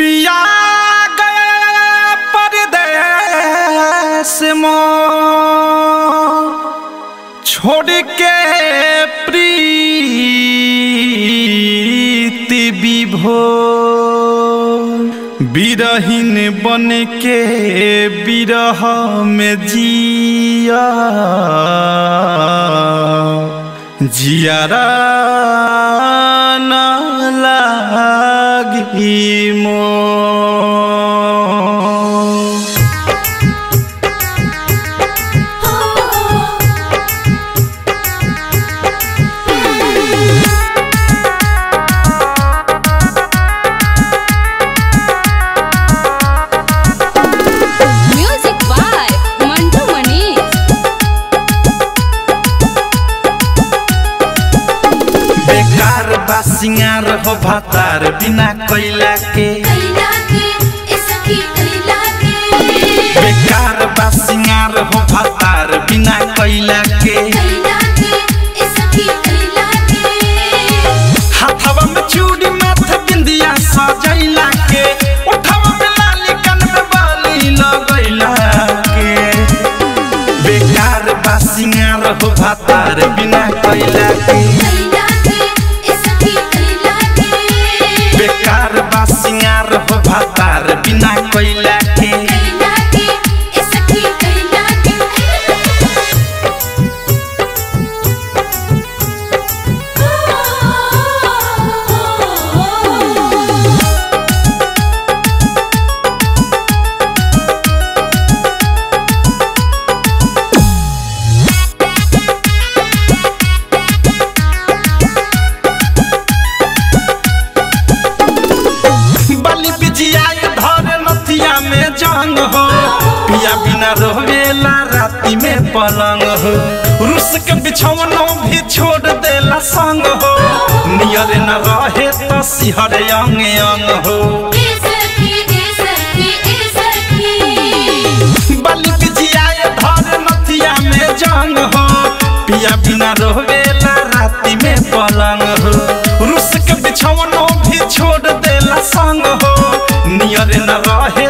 पिया गया परदेश छोड़ के प्रीति विभो बिरहीन बन के बिरह में जिया। जियारा सिंगार हो भातार बिना कोयला के बेकार बा सिंगार हो भातार बिना कोयला के जंग हो। पिया बिना रोवेला राती में पलंग हो। रुस के बिछौनो भी छोड़ देला संग हो। नियर न रहे तो सिहर अंग अंग हो। बिना रोवेला राती में पलंग हो। के बिछौनो भी छोड़ देला संग हो। नियर न रहे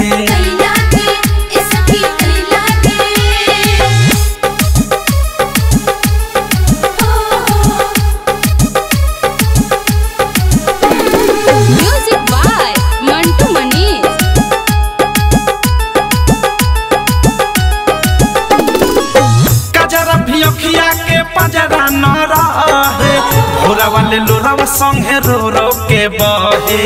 वाले संगे रो रो के बहे।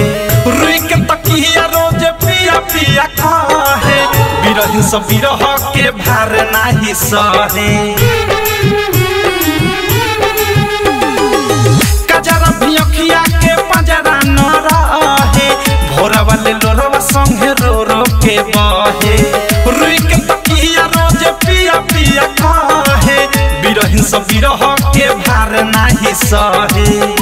रुई के तकिया रोज पिया पिया खाहे। बिरहिन सब बिरह के भार नाही सहे। कजरा भी अखिया के पजरा न रहे। भोरा वाले लोरावा संगे रो रो के बहे। रुई के तकिया रोज पिया पिया खाहे। बिरहिन सब बिरह के भार नाही सहे।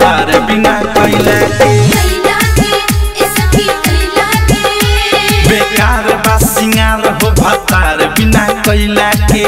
हो बिना कैला बेकार बा सिंगार हो भतार बिना कैला के।